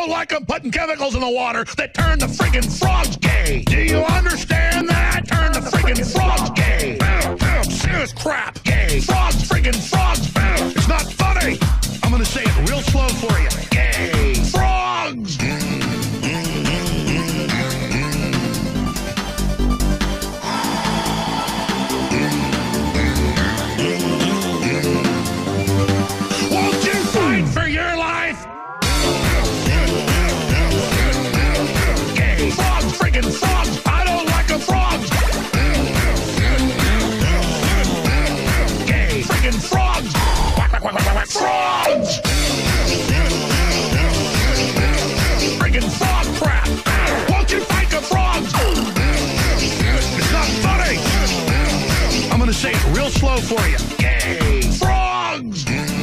don't like them putting chemicals in the water that turn the friggin' frogs gay. Do you understand that? Turn the friggin' frogs gay. Boom, boom, serious crap. Gay. Frogs, friggin' frogs. Boom. It's not funny. I'm gonna say it real slow for you. Real slow for you. Frogs!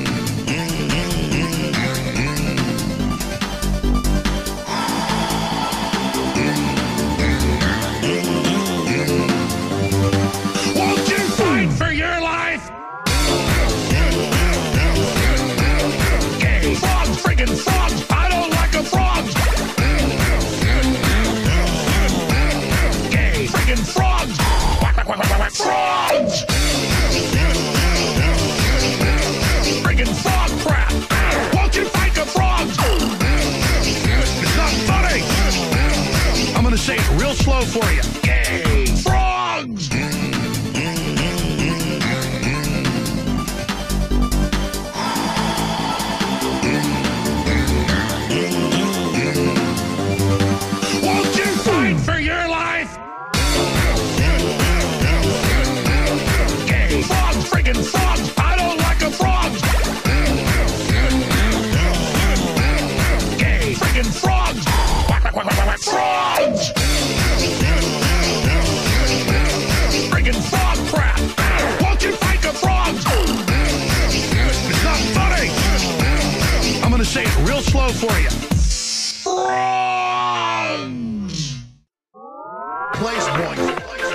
real slow for you. Yay! say it real slow for you. Placeboing.